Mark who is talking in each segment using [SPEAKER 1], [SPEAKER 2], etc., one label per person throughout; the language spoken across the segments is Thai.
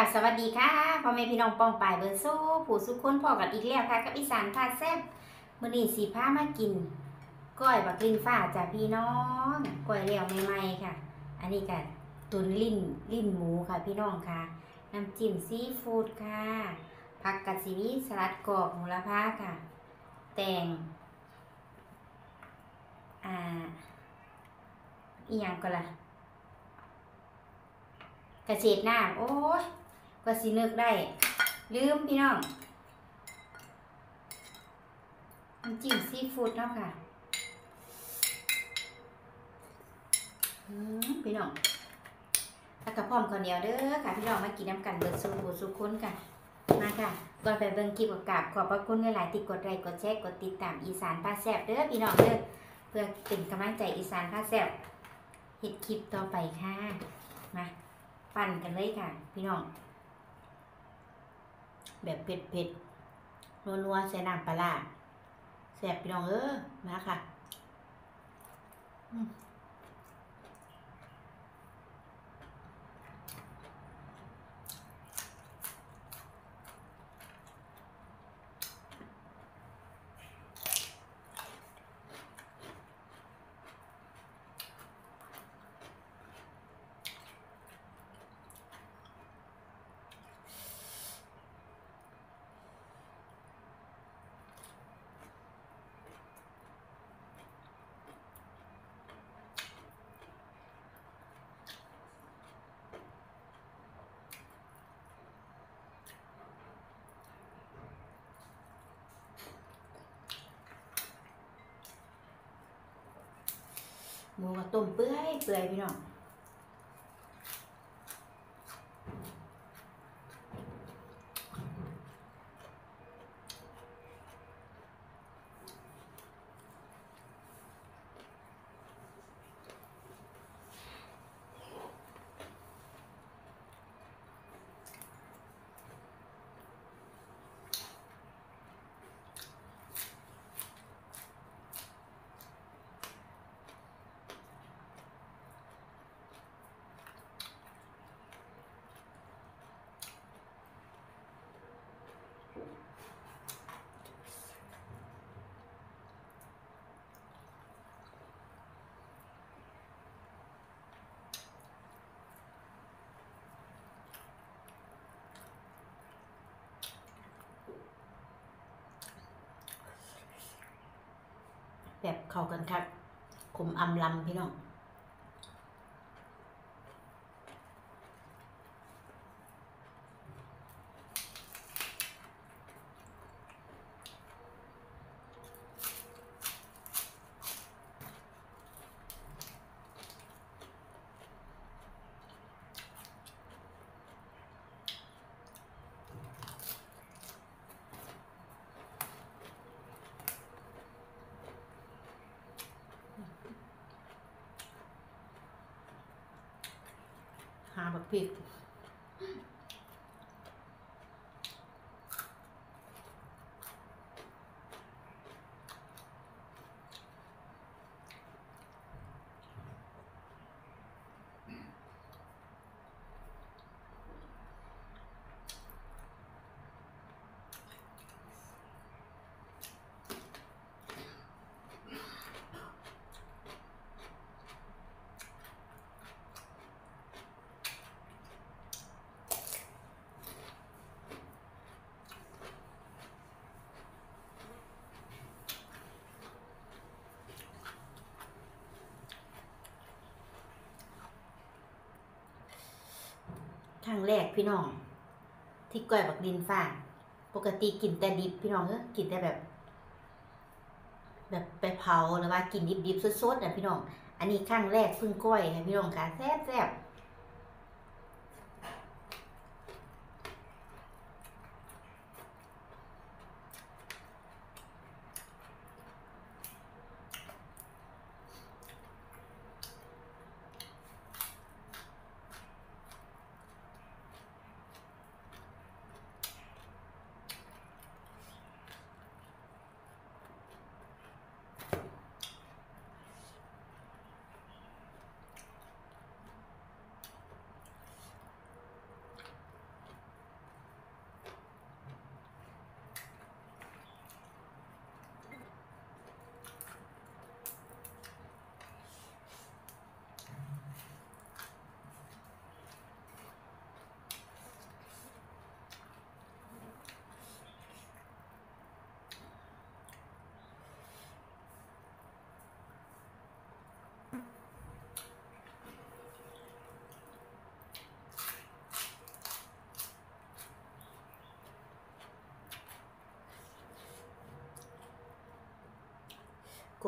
[SPEAKER 1] ับสวัสดีค่ะพ่อแม่พี่น้องปองปายเบอร์โซ่ผู้สุขคนพ่อกับอีกแล้วค่ะกับอีสานพาแซ่บมื้อนี้สีผ้ามากินก้อยบักลินฟ้าจากพี่น้องก้อยเลี้ยวใหม่ๆค่ะ อันนี้ก็ตุนลิ้นลิ้นหมูค่ะพี่น้องค่ะน้ำจิ้มซีฟู้ดค่ะผักกะสีมีสลัดกรอบหมูละพาค่ะ แตงอ่าอีหยังก็ล่ะกระเฉดน้ำโอ้ย ก็สินึกได้ ลืมพี่น้องน้ำจิ้มซีฟู้ดเนาะค่ะพี่น้องแล้วก็พร้อมข้าวเหนียวเด้อค่ะ พี่น้องมากินน้ำกันเบิดสูบูสุคนกันมาค่ะก่อนไปเบิ่งคลิปกับกาบขอบพระคุณหลายๆที่กดไลค์กดแชร์กดติดตามอีสานพาแซบเด้อพี่น้องเด้อเพื่อเป็นกำลังใจอีสานพาแซบเฮ็ดคลิปต่อไปค่ะมาปั่นกันเลยค่ะ พี่น้อง แบบเผ็ดเผ็ดนัวนัวๆใส่น้ำปลาแซ่บพี่น้องเออมาค่ะ หมูก็ต้มเปื่อยเปื่อยพี่น้อง แบบเข้ากันครับขมอำลำพี่น้อง บักพริก ครั้งแรกพี่น้อง ที่ก้อยบักดินฟ้าปกติกินแต่ดิบพี่น้องเออกินแต่แบบ แบบไปเผาหรือว่ากินดิบๆสดๆนะพี่น้อง อันนี้ครั้งแรกเพิ่งก้อยค่ะพี่น้องค่ะแซ่บๆ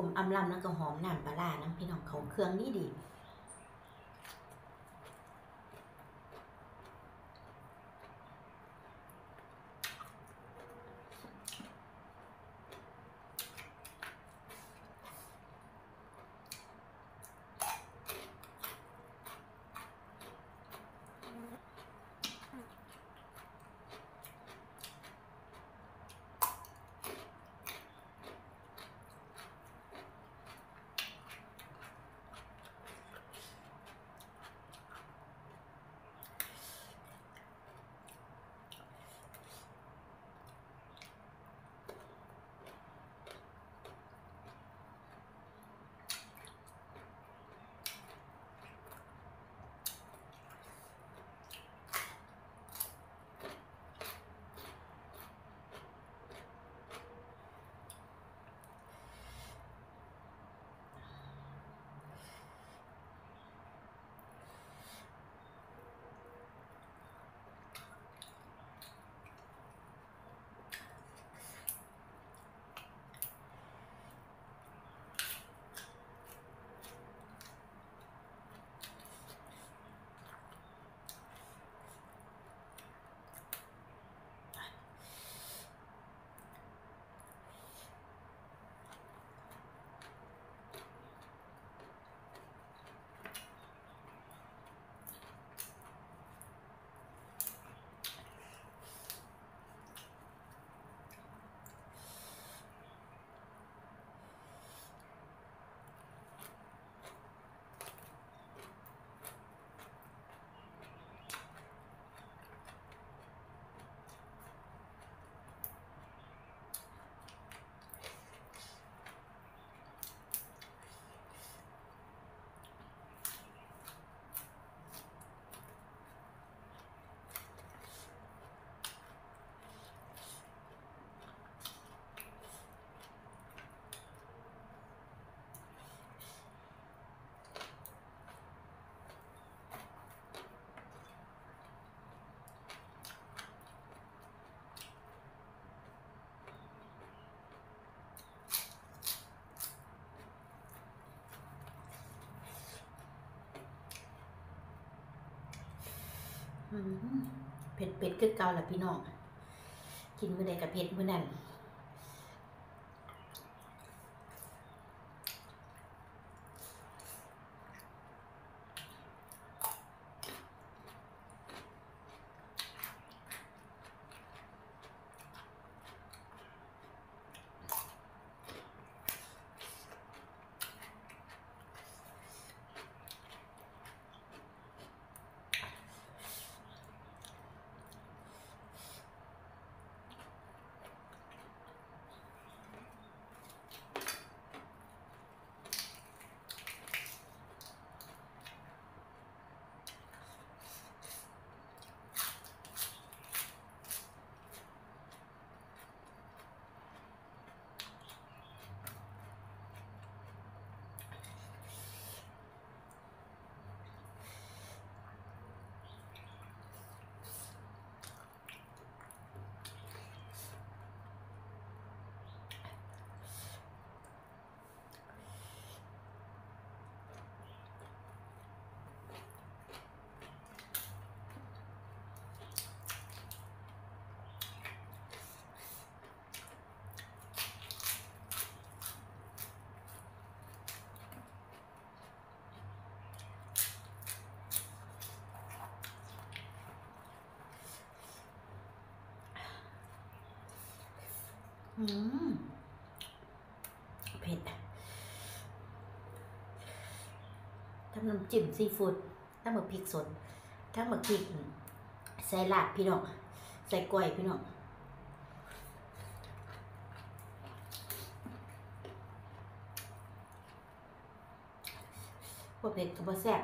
[SPEAKER 1] ก
[SPEAKER 2] ลมอำลำแล้วก็หอมน้ำปลาร้าน้ำพี่น้องเขาเครื่องนี่ดี เผ็ดเผ็ดคือเก่าล่ะพี่น้อง กินมื้อใดกับเผ็ดมื้อนั้น เผ็ดทั้งน้ำจิ้มซีฟู้ดทั้งหมึกพริกสดทั้งหมึกพริกใส่ลาบพี่น้องใส่กล้วยพี่น้องพวกเผ็ดกับพวแซ่บ